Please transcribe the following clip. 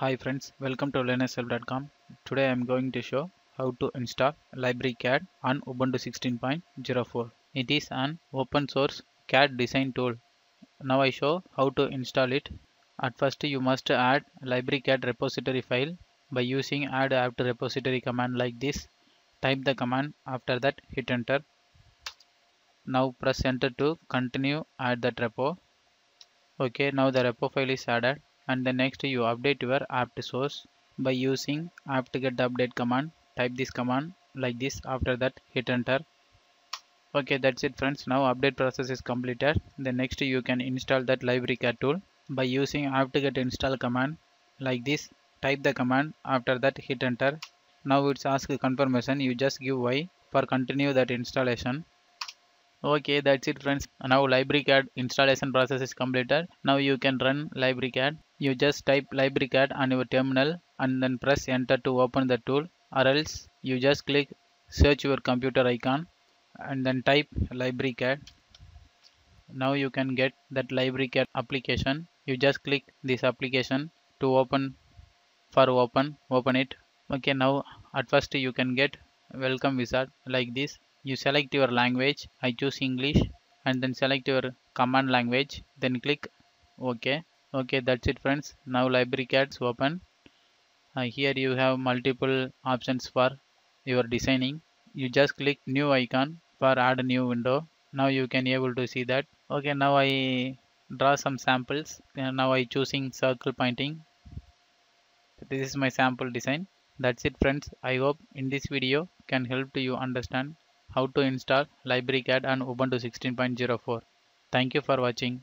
Hi friends, welcome to linuxhelp.com. Today I am going to show how to install LibreCAD on Ubuntu 16.04. It is an open source CAD design tool. Now I show how to install it. At first you must add LibreCAD repository file by using add apt repository command like this. Type the command, after that hit enter. Now press enter to continue add that repo. Okay, now the repo file is added and then next you update your apt source by using apt-get update command. Type this command like this. After that hit enter. Okay that's it friends. Now update process is completed. Then next you can install that LibreCAD tool by using apt-get install command like this. Type the command. After that hit enter. Now it's ask confirmation. You just give y for continue that installation. Okay that's it friends. Now LibreCAD installation process is completed. Now you can run LibreCAD you just type LibreCAD on your terminal and then press enter to open the tool or else you just click search your computer icon and then type LibreCAD now you can get that LibreCAD application. You just click this application to open for open open it. Okay now at first you can get welcome wizard like this. You select your language. I choose english and then select your command language. Then click ok okay that's it friends. Now LibreCADs open. Uh, here you have multiple options for your designing. You just click new icon for add a new window. Now you can able to see that. Okay now i draw some samples. And now i choosing circle pointing. This is my sample design. That's it friends. I hope in this video can help to you understand how to install LibreCAD on ubuntu 16.04 thank you for watching